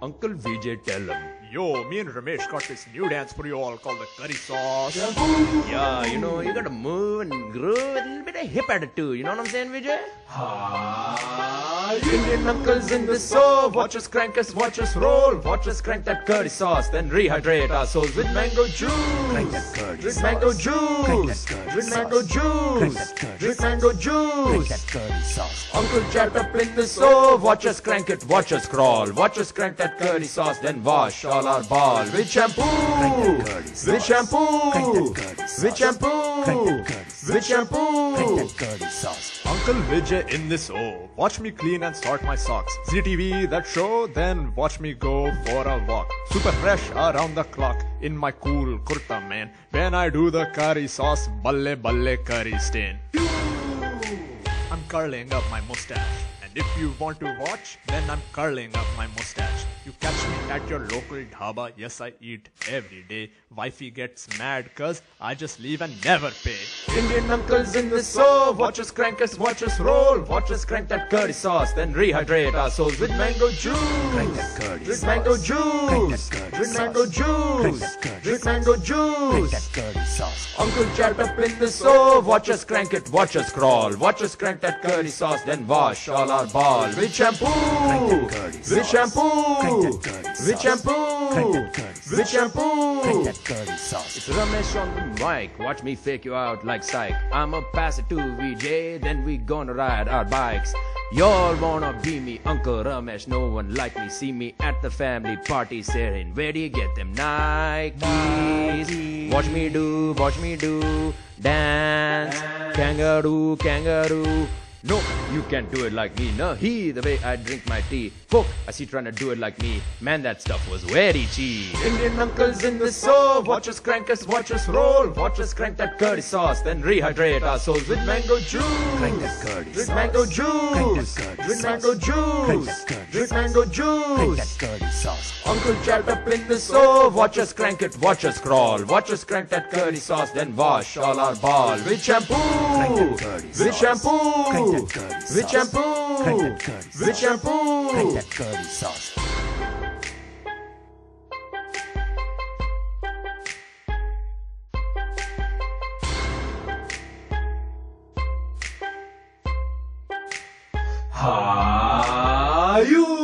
Uncle Vijay, tell him. Yo, me and Ramesh got this new dance for you all called the curry sauce. Yeah, you know, you gotta move and groove with a little bit of hip attitude. You know what I'm saying, Vijay? Indian uncles in the stove. Watch us crank us, watch us roll. Watch us crank that curry sauce, then rehydrate our souls with mango juice. Crank that curry with sauce. mango Crank juice. that curry With mango sauce. Crank juice. that curry With sauce. mango Crank juice. that curry sauce. Uncle chat up in the stove. Watch us crank it, watch us crawl. Watch us crank that curry sauce, then wash all our ball with shampoo. With shampoo. With shampoo. With shampoo. Uncle Vijay in this O. Watch me clean and sort my socks. ZTV, that show, then watch me go for a walk. Super fresh around the clock in my cool kurta, man. When I do the curry sauce, balle balle curry stain. I'm curling up my mustache. And if you want to watch, then I'm curling up my mustache. You catch me at your local dhaba. Yes, I eat every day. Wifey gets mad cause I just leave and never pay. Indian uncles in the stove. Watch us crank us, watch us roll. Watch us crank that curry sauce, then rehydrate our souls with mango juice. Crank that curry With sauce. mango Crank juice. that curry With mango juice. that With sauce. mango Crank juice. that curry sauce. Uncle chat up in the stove. Watch us crank it, watch us crawl. Watch us crank that curry sauce, then wash all our ball with shampoo. that curry With sauce. shampoo. Crank that curry With sauce. shampoo. Crank that curry With sauce. shampoo. Crank that curry sauce. It's Ramesh on the mic. Watch me fake you out like psych. I'ma pass it to VJ, then we gonna ride our bikes. Y'all wanna be me, Uncle Ramesh. No one like me. See me at the family party saying, Where do you get them Nikes? Watch me do, watch me do. Dance, kangaroo, kangaroo. No, you can't do it like me. No, he, the way I drink my tea. Folk, I see trying to do it like me. Man, that stuff was very cheap. Indian uncles in the stove. Watch us crank us, watch us roll. Watch us crank that curry sauce, then rehydrate our souls with mango juice. Crank that curry With sauce. mango Crank juice. that curry With sauce. mango Crank juice. that curry With sauce. mango Crank juice. that curry sauce. Uncle chat up in the stove. Watch us crank it, watch us crawl. Watch us crank that curry sauce, then wash all our ball with shampoo. that curry With sauce. Shampoo. Crank that With shampoo. Crank With shampoo. that curry sauce. Are you